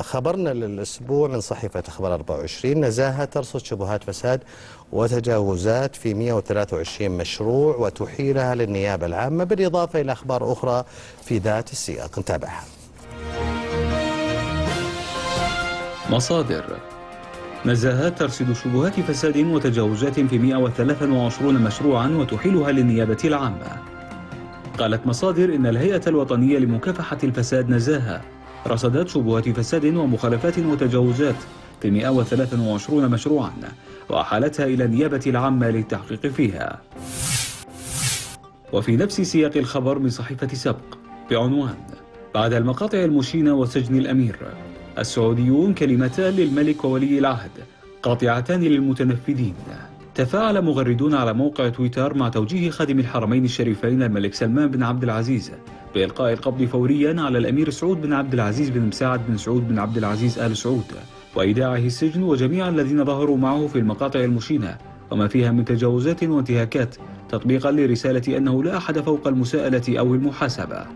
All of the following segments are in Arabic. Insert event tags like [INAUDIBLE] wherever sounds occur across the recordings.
خبرنا للأسبوع من صحيفة أخبار 24 نزاهة ترصد شبهات فساد وتجاوزات في 123 مشروع وتحيلها للنيابة العامة بالإضافة إلى أخبار أخرى في ذات السياق. نتابعها. مصادر. نزاهات ترصد شبهات فساد وتجاوزات في 123 مشروعا وتحيلها للنيابة العامة. قالت مصادر إن الهيئة الوطنية لمكافحة الفساد نزاهة رصدت شبهات فساد ومخالفات وتجاوزات في 123 مشروعا وأحالتها إلى النيابة العامة للتحقيق فيها. وفي نفس سياق الخبر من صحيفة سبق بعنوان بعد المقاطع المشينة وسجن الأمير السعوديون كلمتان للملك وولي العهد قاطعتان للمتنفذين. تفاعل مغردون على موقع تويتر مع توجيه خادم الحرمين الشريفين الملك سلمان بن عبد العزيز بإلقاء القبض فوريا على الأمير سعود بن عبد العزيز بن مساعد بن سعود بن عبد العزيز آل سعود وإيداعه السجن وجميع الذين ظهروا معه في المقاطع المشينة وما فيها من تجاوزات وانتهاكات تطبيقا لرسالة أنه لا أحد فوق المساءلة أو المحاسبة.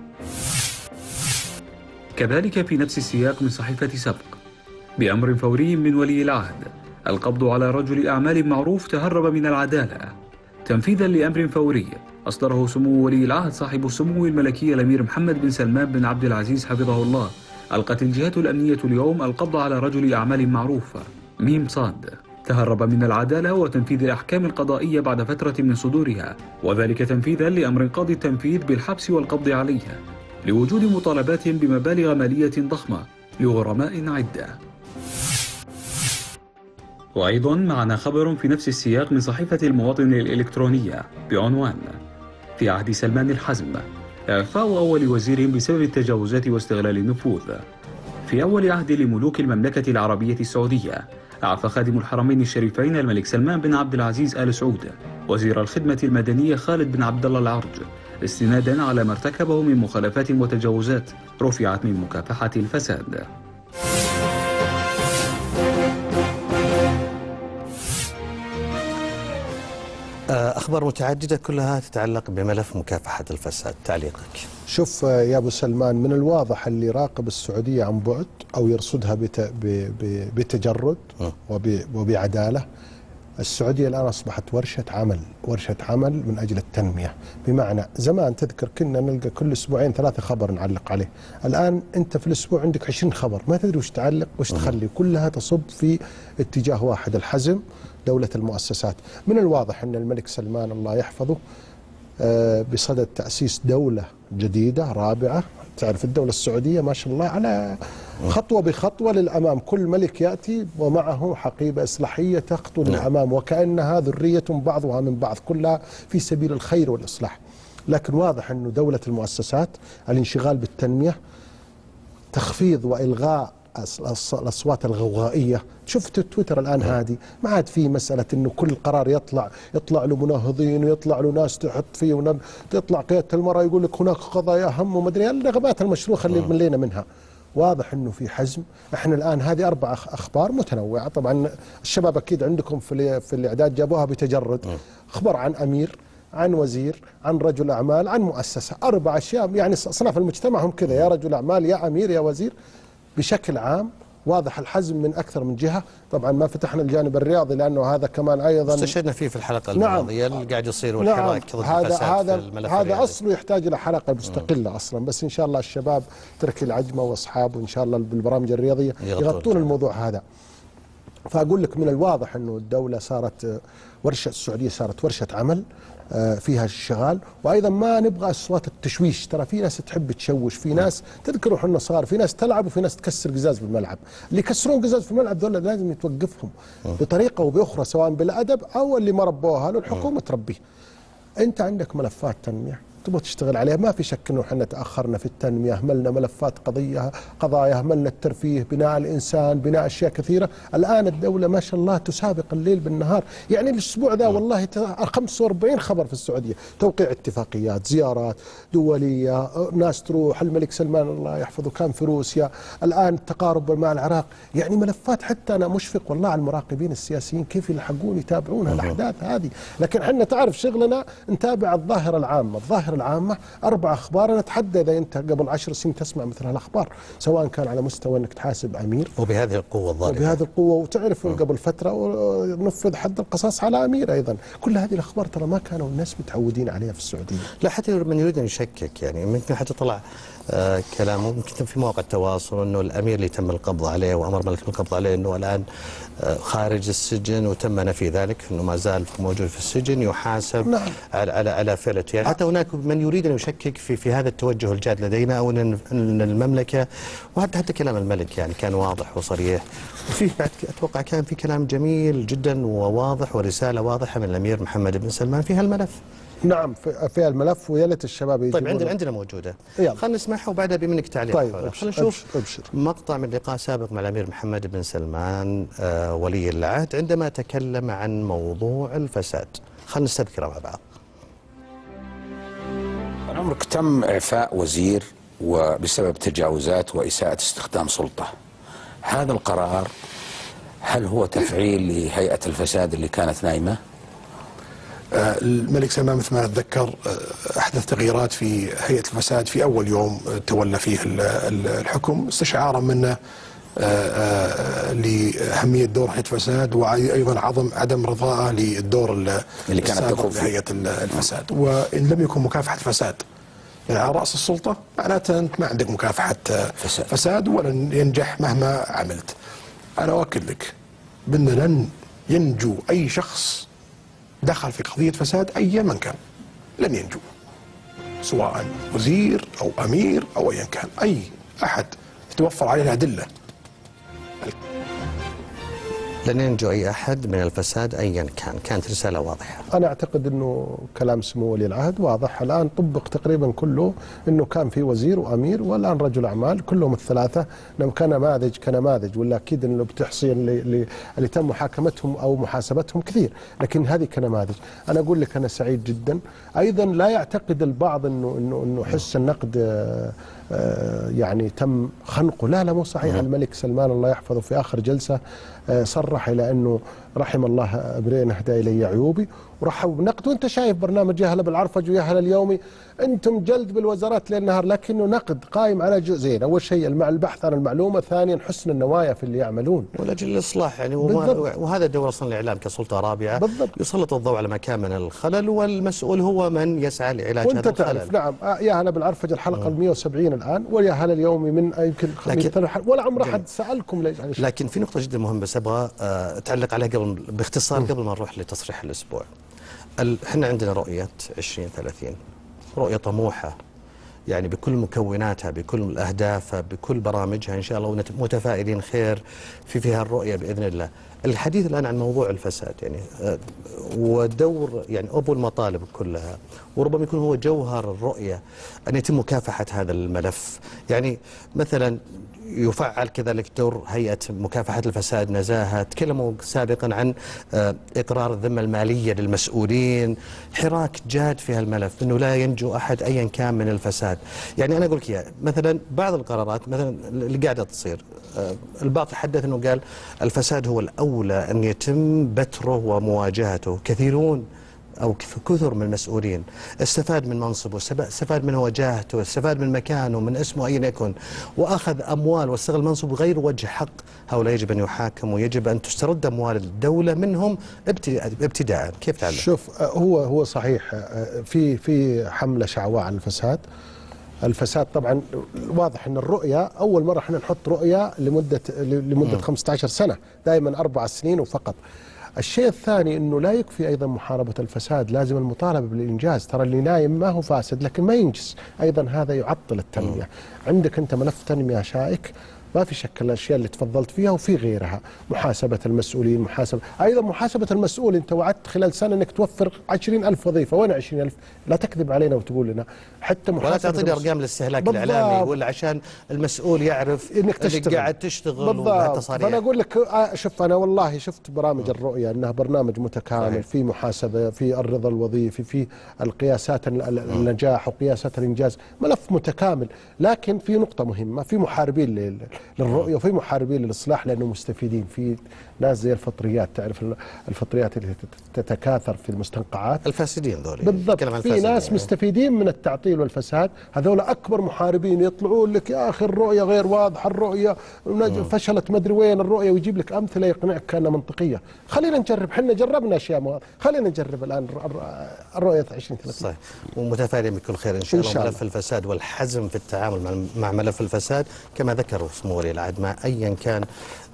كذلك في نفس السياق من صحيفة سبق بأمر فوري من ولي العهد. القبض على رجل أعمال معروف تهرب من العدالة. تنفيذا لأمر فوري أصدره سمو ولي العهد صاحب السمو الملكي الأمير محمد بن سلمان بن عبد العزيز حفظه الله. ألقت الجهات الأمنية اليوم القبض على رجل أعمال معروف ميم صاد. تهرب من العدالة وتنفيذ الأحكام القضائية بعد فترة من صدورها وذلك تنفيذا لأمر قاضي التنفيذ بالحبس والقبض عليه لوجود مطالبات بمبالغ مالية ضخمة لغرماء عدة. وأيضا معنا خبر في نفس السياق من صحيفة المواطن الإلكترونية بعنوان في عهد سلمان الحزم. إعفاء أول وزير بسبب التجاوزات واستغلال النفوذ. في أول عهد لملوك المملكة العربية السعودية أعفى خادم الحرمين الشريفين الملك سلمان بن عبد العزيز آل سعود وزير الخدمة المدنية خالد بن عبد الله العرج استنادا على ما ارتكبه من مخالفات وتجاوزات رفعت من مكافحة الفساد. أخبار متعددة كلها تتعلق بملف مكافحة الفساد تعليقك. شوف يا أبو سلمان من الواضح اللي يراقب السعودية عن بعد أو يرصدها بتجرد وب وبعدالة السعودية الآن أصبحت ورشة عمل، ورشة عمل من أجل التنمية، بمعنى زمان تذكر كنا نلقى كل أسبوعين ثلاثة خبر نعلق عليه، الآن أنت في الأسبوع عندك 20 خبر، ما تدري وش تعلق وش تخلي، كلها تصب في اتجاه واحد الحزم. دولة المؤسسات، من الواضح أن الملك سلمان الله يحفظه بصدد تأسيس دولة جديدة رابعة. تعرف الدولة السعودية ما شاء الله على خطوة بخطوة للأمام. كل ملك يأتي ومعه حقيبة إصلاحية تخطو للأمام وكأنها ذرية بعضها من بعض كلها في سبيل الخير والإصلاح. لكن واضح أنه دولة المؤسسات الانشغال بالتنمية تخفيض وإلغاء الأصوات الغوغائية. شفت تويتر الآن هذه ما عاد في مسألة إنه كل قرار يطلع يطلع له مناهضين ويطلع له ناس تحط فيه وتطلع قيادة المرأة يقول لك هناك قضايا أهم ومدري الرغبات المشروخة اللي ملينا منها. واضح إنه في حزم. إحنا الآن هذه أربع أخبار متنوعة. طبعا الشباب أكيد عندكم في في الإعداد جابوها بتجرد. أخبار عن أمير عن وزير عن رجل أعمال عن مؤسسة. أربع أشياء. يعني اصناف المجتمع هم كذا. يا رجل أعمال يا أمير يا وزير. بشكل عام واضح الحزم من أكثر من جهة، طبعا ما فتحنا الجانب الرياضي لأنه هذا كمان أيضا استشهدنا فيه في الحلقة الماضية نعم قاعد يصير والحراك نعم هذا هذا هذا أصله يحتاج إلى حلقة مستقلة أصلا. بس إن شاء الله الشباب تركي العجمة واصحابه ان شاء الله بالبرامج الرياضية يغطون الموضوع هذا. فأقول لك من الواضح إنه الدولة صارت ورشة السعودية صارت ورشة عمل. فيها الشغال. وأيضا ما نبغى أصوات التشويش. ترى في ناس تحب تشوش في ناس تذكروا إحنا صغار في ناس تلعب وفي ناس تكسر قزاز بالملعب اللي يكسرون قزاز في الملعب دول لازم يتوقفهم بطريقة وباخرى سواء بالأدب أو اللي ما ربوها له الحكومة تربيه. أنت عندك ملفات تنمية. تبغى تشتغل عليها ما في شك إنه إحنا تأخرنا في التنمية أهملنا ملفات قضية قضايا أهملنا الترفيه بناء الإنسان بناء أشياء كثيرة. الآن الدولة ما شاء الله تسابق الليل بالنهار. يعني الأسبوع ذا والله 45 خبر في السعودية. توقيع اتفاقيات زيارات دولية ناس تروح الملك سلمان الله يحفظه كان في روسيا. الآن التقارب مع العراق. يعني ملفات حتى أنا مشفق والله على المراقبين السياسيين كيف يلحقون يتابعون الأحداث هذه. لكن إحنا تعرف شغلنا نتابع الظاهرة العامة. الظاهرة العامة. أربع أخبار. أنا أتحدى إذا أنت قبل عشر سنين تسمع مثل هالأخبار سواء كان على مستوى أنك تحاسب أمير. وبهذه القوة الظاهرة. وبهذه القوة وتعرف قبل فترة نفذ حد القصاص على أمير أيضا. كل هذه الأخبار ترى ما كانوا الناس متعودين عليها في السعودية. لا حتى من يريد أن يشكك يعني ممكن حتى طلع آه كلامه يمكن في مواقع التواصل أنه الأمير اللي تم القبض عليه وأمر ملك القبض عليه أنه الآن آه خارج السجن وتم نفي ذلك أنه ما زال موجود في السجن يحاسب نعم. على على على فعلته. يعني حتى هناك من يريد أن يشكك في في هذا التوجه الجاد لدينا أو أن المملكة وحتى حتى كلام الملك يعني كان واضح وصريح. وفيه بعد [LAUGHS] أتوقع كان في كلام جميل جدا وواضح ورسالة واضحة من الأمير محمد بن سلمان في هالملف. نعم في الملف ويا ليت الشباب طيب عندنا عندنا موجودة. خلينا نسمعها وبعدها بمنك تعليق طيب، خلينا نشوف أبشر، أبشر. مقطع من لقاء سابق مع الأمير محمد بن سلمان آه ولي العهد عندما تكلم عن موضوع الفساد. خلينا نستذكره مع بعض. طال عمرك تم إعفاء وزير وبسبب تجاوزات وإساءة استخدام سلطة هذا القرار هل هو تفعيل لهيئة الفساد اللي كانت نايمة؟ آه، الملك سلمان مثل ما أتذكر آه، أحدث تغييرات في هيئة الفساد في أول يوم تولى فيه ال- ال- الحكم استشعارا منه لأهمية دور هيئه الفساد وأيضا عظم عدم رضائه للدور ال- اللي كانت تقوم فيه. الفساد. وإن لم يكن مكافحة الفساد يعني على رأس السلطة معناته أنت ما عندك مكافحة آه، فساد. فساد ولن ينجح مهما عملت. أنا أؤكد لك بأن لن ينجو أي شخص دخل في قضية فساد أي من كان. لن ينجو. سواء وزير أو أمير أو أيا كان. أي أحد تتوفر عليه الأدلة. لن ينجو أي أحد من الفساد ايا كان. كانت رسالة واضحة. أنا أعتقد أنه كلام سمو ولي العهد واضح. الآن طبق تقريبا كله أنه كان في وزير وأمير والآن رجل أعمال كلهم الثلاثة. لهم كنماذج كنماذج ولا أكيد أنه بتحصي اللي, اللي, تم محاكمتهم أو محاسبتهم كثير لكن هذه كنماذج أنا أقول لك أنا سعيد جدا. أيضا لا يعتقد البعض أنه أنه أنه حس النقد آه، آه، يعني تم خنقه. لا لا مو صحيح. الملك سلمان الله يحفظه في آخر جلسة صرح إلى أنه رحم الله امرئ اهدى إلي عيوبي. ورحب بنقد. وأنت شايف برنامج يا هلا بالعرفج ويا هلا اليومي أنتم جلد بالوزارات ليل نهار لكنه نقد قائم على جزئين أول شيء البحث عن المعلومة ثانيا حسن النوايا في اللي يعملون. ولأجل الإصلاح يعني وما. وهذا دور أصلا الإعلام كسلطة رابعة. بالضبط. يسلط الضوء على مكان من الخلل والمسؤول هو من يسعى لعلاج وأنت هذا تعرف الخلل نعم. آه، يا هلا بالعرفج الحلقة ال 170 الآن ويا هلا اليومي من آه، يمكن ولا عمر أحد سألكم ليش لكن في نقطة جدا مهمة بس أبغى آه، أتعلق عليها قبل باختصار قبل ما نروح لتصريح الأسبوع. ال- إحنا عندنا رؤية 2030 رؤية طموحة يعني بكل مكوناتها بكل اهدافها بكل برامجها إن شاء الله متفائلين خير في فيها الرؤية بإذن الله. الحديث الآن عن موضوع الفساد يعني آه، ودور يعني أبو المطالب كلها وربما يكون هو جوهر الرؤية أن يتم مكافحة هذا الملف. يعني مثلا يفعل كذلك دور هيئة مكافحة الفساد نزاهة. تكلموا سابقا عن آه، إقرار الذمة المالية للمسؤولين. حراك جاد في هالملف أنه لا ينجو أحد أيا كان من الفساد. يعني أنا أقول لك مثلا بعض القرارات مثلا اللي قاعدة تصير آه، البعض تحدث أنه قال الفساد هو الأولى أن يتم بتره ومواجهته. كثيرون أو كث- كثر من المسؤولين. استفاد من منصبه استفاد من وجاهته استفاد من مكانه من اسمه أيا يكن. وأخذ أموال واستغل منصبه غير وجه حق. هؤلاء يجب أن يحاكموا ويجب أن تسترد أموال الدولة منهم ابتداء. كيف تعلم؟ شوف هو هو صحيح آه، في في حملة شعواء عن الفساد. الفساد طبعا واضح إن الرؤية أول مرة إحنا نحط رؤية لمدة لمدة 15 سنة دائما أربع سنين وفقط. الشيء الثاني إنه لا يكفي أيضا محاربة الفساد لازم المطالبه بالإنجاز. ترى اللي نايم ما هو فاسد لكن ما ينجز. أيضا هذا يعطل التنمية. عندك أنت ملف تنمية شائك ما في شك الأشياء اللي تفضلت فيها وفي غيرها. محاسبة المسؤولين محاسبة أيضا محاسبة المسؤول. أنت وعدت خلال سنة أنك توفر 20000 وظيفة. وين 20000 لا تكذب علينا وتقول لنا. حتى ولا محاسبة تعطيني المس- أرقام الاستهلاك. الإعلامي ولا عشان المسؤول يعرف إنك تشتغل. قاعد تشتغل بالضبط. فأنا أقول لك آه، شوف أنا والله شفت برامج الرؤية إنها برنامج متكامل. صحيح. في محاسبة في الرضا الوظيفي في القياسات ال- ال- النجاح وقياسات الإنجاز. ملف متكامل. لكن في نقطة مهمة في محاربين لل- للرؤية وفي محاربين للإصلاح لأنه مستفيدين. في ناس زي الفطريات تعرف الفطريات اللي تت- تتكاثر في المستنقعات؟ الفاسدين ذولي. بالضبط. في ناس يعني. مستفيدين من التعطيل والفساد. هذول أكبر محاربين يطلعون لك يا أخي الرؤية غير واضحة الرؤية فشلت مدري وين الرؤية ويجيب لك أمثلة يقنعك كأنها منطقية. خلينا نجرب إحنا جربنا أشياء مو... خلينا نجرب الآن الر- الر- الرؤية 2030 صحيح. ومتفائلين بكل خير إن شاء إن الله شاء الله. ملف الفساد والحزم في التعامل مع مع ملف الفساد كما ذكر سمو ولي العهد مع ايا كان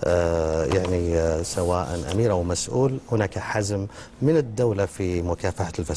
آه، يعني آه، سواء أمير أو مسؤول هناك حزم من الدولة في مكافحة الفساد.